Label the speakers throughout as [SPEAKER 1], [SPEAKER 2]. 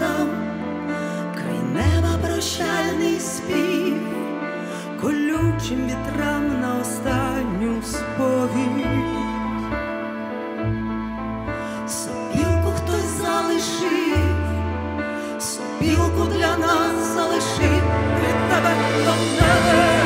[SPEAKER 1] нам, край неба прощальний спів, колючим вітрам на останню сповідь. Сопілку хтось залишив, сопілку для нас залишив від тебе до мене.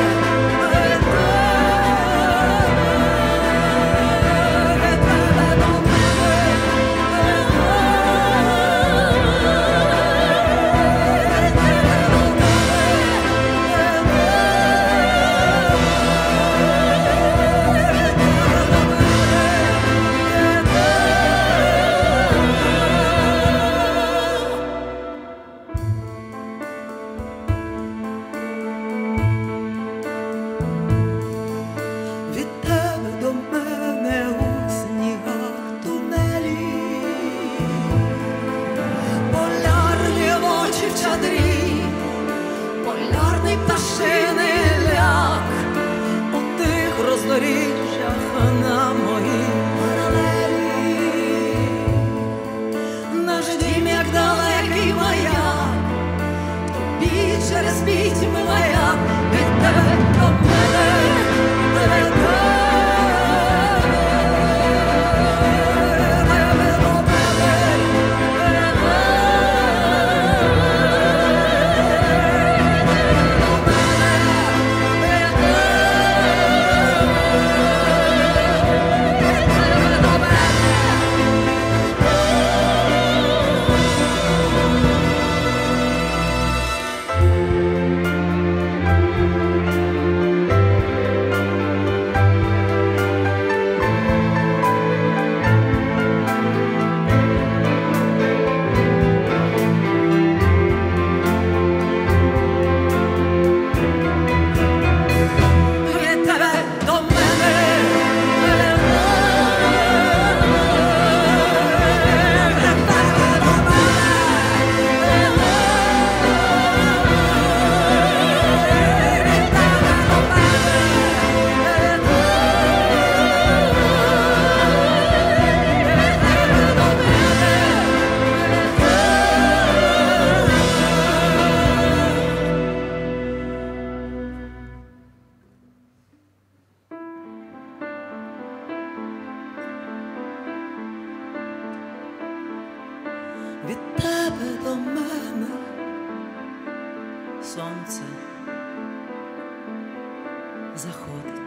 [SPEAKER 1] Від тебе до мене сонце заходить.